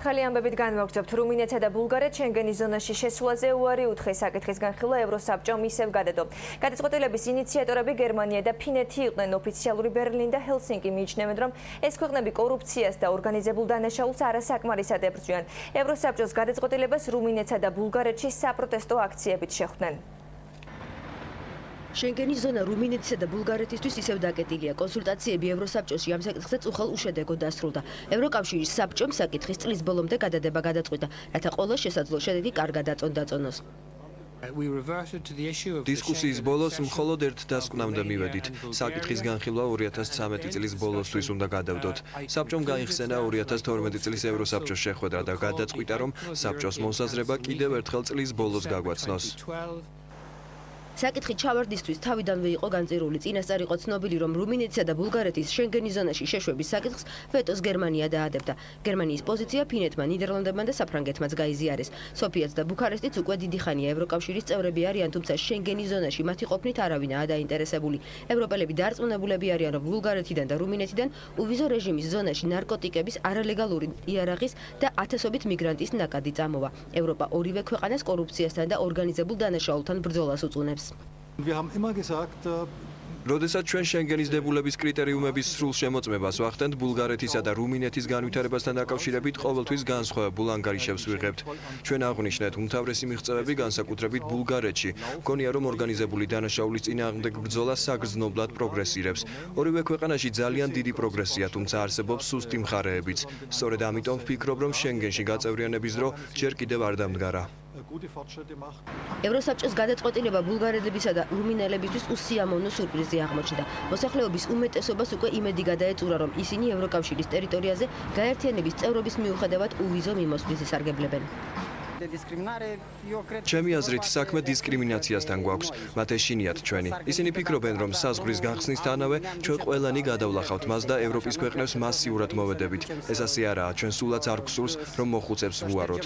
ხალი ამბებით განვაგრძობთ რუმინეთსა და ბულგარეთს შენგენის ზონაში შესვლაზე უარი უთხეს საკითხის განხილვა ევროსაბჭომ ისევ გადადო. გადაწყვეტილების ინიციატორები გერმანია და ფინეთი იყვნენ ოფიციალური ბერლინ და ჰელსინკი მიიჩნევენ, რომ ეს ქვეყნები კორუფციას და ორგანიზებულ დანაშაულს არასაკმარისად ებრძვიან. ევროსაბჭოს გადაწყვეტილებას რუმინეთსა და ბულგარეთში საპროტესტო აქციებით შეხვდნენ. შენგენის ზონა რუმინეთისა და ბულგარეთისთვის ისევ დაკეტილია. კონსულტაციები ევროსაბჭოში ამ საკითხზე წუხალ უშედეგო დასრულდა. ევროკავშირის საბჭომ საკითხის წლის ბოლომდე გადადება გადაწყვიტა, რათა ყველა შესაძლო შედეგი კარგად აწონდაწონოს. დისკუსიის ბოლოს მხოლოდ ერთ დასკვნამდე მივედით. საკითხის განხილვა 2013 წლის ბოლოსთვის უნდა გადავდოთ. საბჭომ გაიხსენა 2012 წლის ევროსაბჭოს შეხვედრა და გადაწყვიტა, რომ საბჭოს მოსაზრება კიდევ ერთხელ წლის ბოლოს გაგვაცნოს. საკითხი ჩავარდისთვის თავიდანვე იყო განწირული. წინასწარ იყო ცნობილი, რომ რუმინეთისა და ბულგარეთის შენგენის ზონაში შეშვების საკითხს ვეტოს გერმანია დაადებდა. გერმანიის პოზიცია ფინეთმა, ნიდერლანდებმა და საფრანგეთმაც გაიზიარეს. სოფიაც და ბუქარესტიც უკვე დიდი ხანია ევროკავშირის წევრები არიან, თუმცა შენგენის ზონაში მათი ყოფნით არავინაა დაინტერესებული. ევროპელები დარწმუნებულები არიან, რომ ბულგარეთიდან და რუმინეთიდან უვიზო რეჟიმის ზონაში ნარკოტიკების არალეგალური იარაღის და ათასობით მიგრანტის ნაკადი წამოვა. ევროპა ორივე ქვეყანას კორუფციასთან და ორგანიზებულ დანაშაულთან ბრძოლას უწუნებს. Wir haben immer gesagt, როდესაც ჩვენ შენგენის დებულების კრიტერიუმების სრულ შემოწმებას ვახდენთ ბულგარეთისა და რუმინეთის განვითარებასთან დაკავშირებით ყოველთვის განსხვავებულ ანგარიშებს ვიღებთ. ჩვენ აღვნიშნეთ უმთავრესი მიღწევები განსაკუთრებით ბულგარეთში. გონია რომ ორგანიზებული დანაშაულის წინააღმდეგ ბრძოლა საგრძნობლად პროგრესირებს. ორივე ქვეყანაში ძალიან დიდი პროგრესია, თუმცა არსებობს სუსტი მხარეებიც. სწორედ ამიტომ ვფიქრობ რომ შენგენში გაწევრიანების დრო ჯერ კიდევ არ დამდგარა. Gute Fortschritte macht. ევროსაბჭოს გადაწყვეტილება ბულგარელებისა და რუმინელებისთვის უსიამოვნო სიურპრიზი აღმოჩნდა. მოსახლეობის უმეტესობას უკვე იმედი გადაეწურა, რომ ისინი ევროკავშირის ტერიტორიაზე გაერთიანების წევრობის მიუხედავად უვიზო მიმოსვლის ისარგებლებენ. ჩემი აზრით საქმე დისკრიმინაციასთან გვაქვს. მათ ეშინიათ ჩვენი. ისინი ფიქრობენ რომ საზღვრის გახსნისთანავე ჩვენ ყველანი გადავლახავთ მას და ევროპის ქვეყნებს მასიურად მოვედებით. ეს ასე არაა. ჩვენ სულაც არ გსურს რომ მოხუცებს ვუაროთ.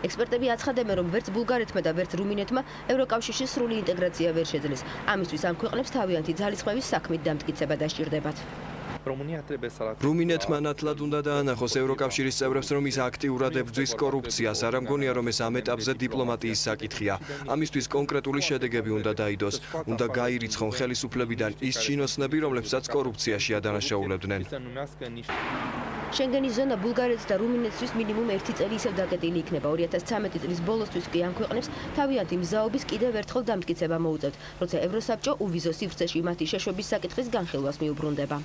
ექსპერტები აცხადებენ, რომ ვერც ბულგარეთმა და ვერც რუმინეთმა ევროკავშირში სრული ინტეგრაცია ვერ შეძლეს. ამისთვის ამ ქვეყნებს თავიანთი ძალისხმევის საქმით დამტკიცება დასჭირდებათ. რუმინეთმა ნათლად უნდა დაანახოს ევროკავშირის წევრებს, რომ ის აქტიურად ებრძვის კორუფციას. არ ამგონია, რომ ეს ამ ეტაპზე დიპლომატიის საკითხია. ამისთვის კონკრეტული შედეგები უნდა დაიდოს. უნდა გაირიცხონ ხელისუფლებიდან ის ჩინოსნები, რომლებსაც კორუფციაში ადანაშაულებდნენ. შენგენის ზონა ბულგარეთს და რუმინეთსთვის მინიმუმ 1 წელი ისევ დაკეტილი იქნება. 2013 წლის ბოლოსთვის კი ამ ქვეყნებს თავიანთი მზაობის კიდევ ერთხელ დამტკიცება მოუწევთ, როცა ევროსაბჭო უვიზო სივრცეში მათი შეშვების საკითხის განხილვას მიუბრუნდება.